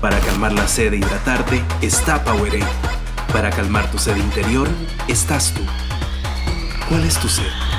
Para calmar la sed e hidratarte, está Powerade. Para calmar tu sed interior, estás tú. ¿Cuál es tu sed?